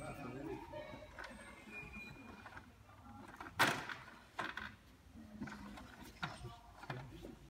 Thank you.